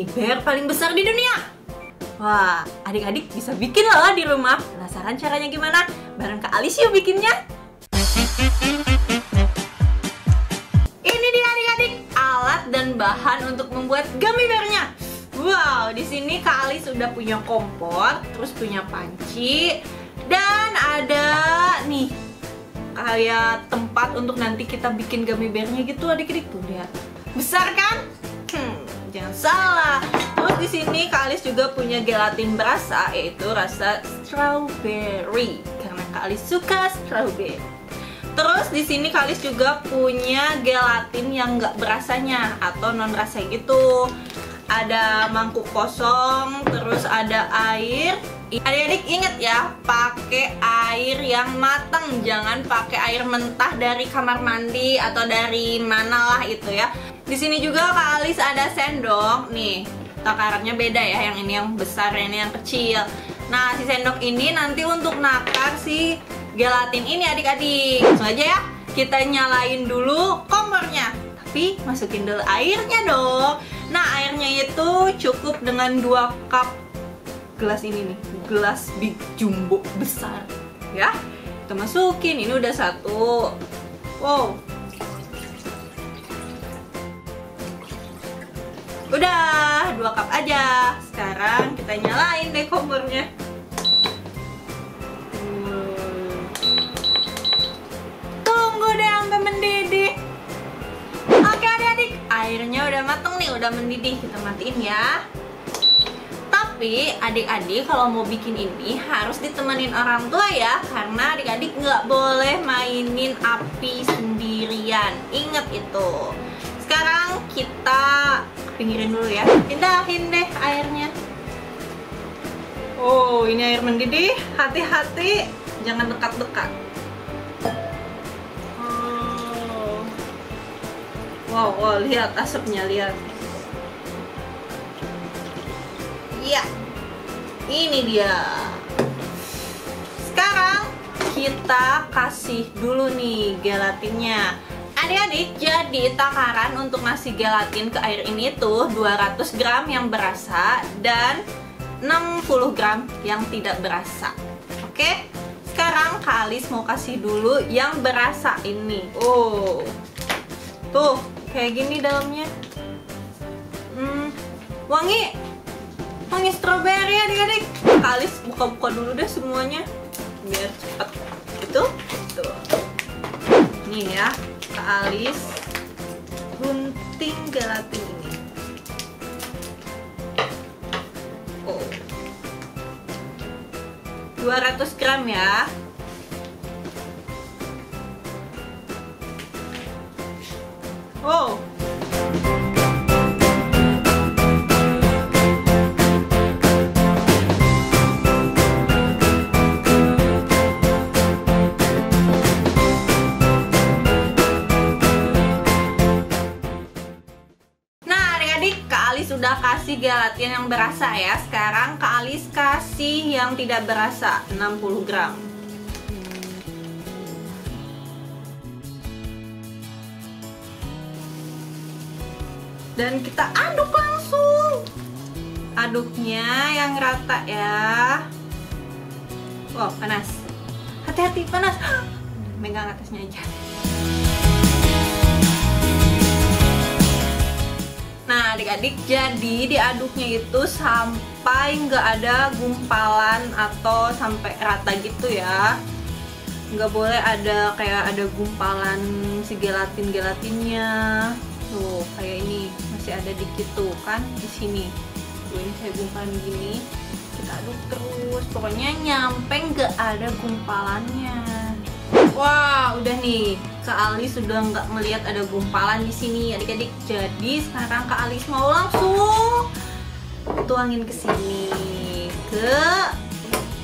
gummy bear paling besar di dunia. Wah, adik-adik bisa bikin loh di rumah. Penasaran caranya gimana? Bareng Kak Alis yuk bikinnya. Ini dia adik-adik, alat dan bahan untuk membuat gummy bearnya. Wow, di sini Kak Alis sudah punya kompor, terus punya panci, dan ada nih kayak tempat untuk nanti kita bikin gummy bearnya gitu adik-adik tuh lihat besar kan jangan salah. Terus di sini Kak Alis juga punya gelatin berasa yaitu rasa strawberry. Karena Kak Alis suka strawberry. Terus di sini Kak Alis juga punya gelatin yang nggak berasanya atau non rasa gitu. Ada mangkuk kosong terus ada air. Adik-adik inget ya, pakai air yang matang, jangan pakai air mentah dari kamar mandi atau dari mana lah itu ya. Di sini juga Kak Alis ada sendok, nih takarannya beda ya, yang ini yang besar, ini yang kecil. Nah si sendok ini nanti untuk nakar si gelatin ini adik-adik. Langsung aja ya, kita nyalain dulu kompornya. Tapi masukin dulu airnya dong. Nah airnya itu cukup dengan 2 cup gelas ini nih gelas big jumbo besar ya kita masukin ini udah satu wow udah dua cup aja. Sekarang kita nyalain deh kompornya. Tunggu deh sampai mendidih. Oke adik-adik. Airnya udah mateng nih udah mendidih. Kita matiin ya. Tapi adik-adik kalau mau bikin ini harus ditemenin orang tua ya. Karena adik-adik nggak boleh mainin api sendirian. Inget itu. Sekarang kita pinggirin dulu ya pindahin deh airnya oh ini air mendidih hati-hati jangan dekat-dekat oh. wow wow lihat asapnya lihat Iya, ini dia. Sekarang kita kasih dulu nih gelatinnya. Adik-adik, jadi takaran untuk ngasih gelatin ke air ini tuh 200 gram yang berasa dan 60 gram yang tidak berasa. Oke? Sekarang Kalis mau kasih dulu yang berasa ini. Oh. Tuh, kayak gini dalamnya. Hmm, wangi wangi stroberi adik-adik Kalis buka-buka dulu deh semuanya biar cepat itu tuh ini ya Kalis gunting gelatin ini. Oh. 200 gram ya. Oh kasih gelatin yang berasa ya. Sekarang Kak Alis kasih yang tidak berasa 60 gram. Dan kita aduk langsung. Aduknya yang rata ya. Wow panas. Hati-hati panas. Megang atasnya aja Nah adik-adik jadi diaduknya itu sampai nggak ada gumpalan atau sampai rata gitu ya. Nggak boleh ada kayak ada gumpalan si gelatin gelatinnya tuh kayak ini masih ada dikit tuh kan di sini. Tuh ini saya gumpalan gini kita aduk terus. Pokoknya nyampe nggak ada gumpalannya wah udah nih Kak Ali sudah nggak melihat ada gumpalan di sini adik-adik. Jadi sekarang Kak Ali mau langsung tuangin ke sini ke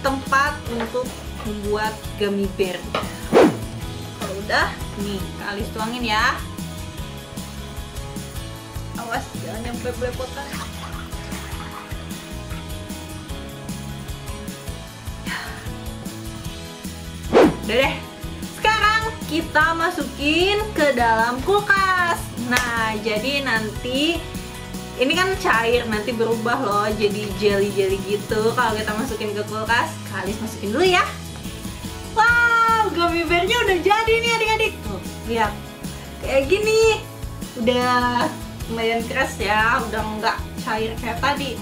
tempat untuk membuat gummy bear. Kalau udah, nih Kak Ali tuangin ya. Awas jangan yang belepotan. Udah deh, kita masukin ke dalam kulkas. Nah jadi nanti ini kan cair nanti berubah loh jadi jelly-jelly gitu. Kalau kita masukin ke kulkas Kalis masukin dulu ya. Wow gummy bearnya udah jadi nih adik-adik. Tuh lihat. Kayak gini. Udah lumayan keras ya udah nggak cair kayak tadi.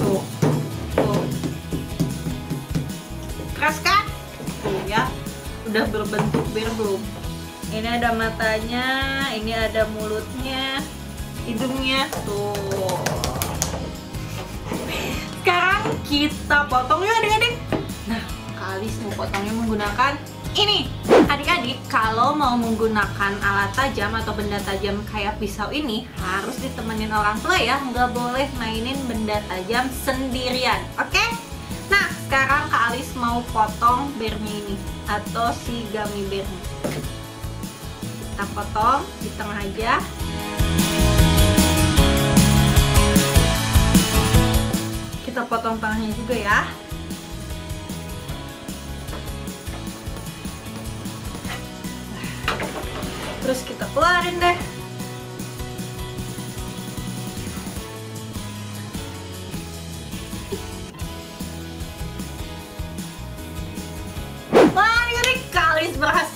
Tuh tuh. Keras kan? Tuh ya udah berbentuk bir ini ada matanya ini ada mulutnya hidungnya. Tuh. Sekarang kita potong ya adik-adik. Nah Kalis mau potongnya menggunakan ini. Adik-adik kalau mau menggunakan alat tajam atau benda tajam kayak pisau ini harus ditemenin orang tua ya. Nggak boleh mainin benda tajam sendirian oke? okay? Sekarang Kak Alis mau potong bernya ini atau si gummy bearnya kita potong di tengah aja. Kita potong tengahnya juga ya. Terus kita keluarin deh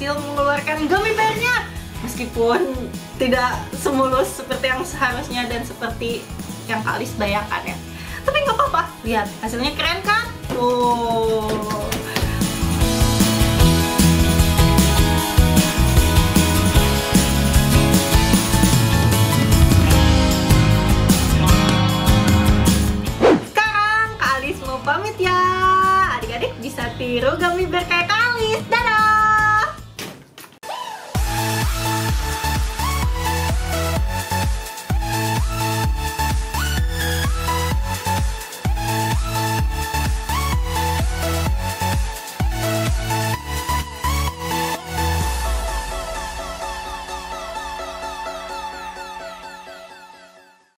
berhasil mengeluarkan gummy bearnya. Meskipun tidak semulus seperti yang seharusnya dan seperti yang Kalis bayangkan ya. Tapi nggak apa-apa. Lihat hasilnya keren kan? Tuh sekarang Kalis mau pamit ya. Adik-adik bisa tiru gummy bear kayak Kalis dadah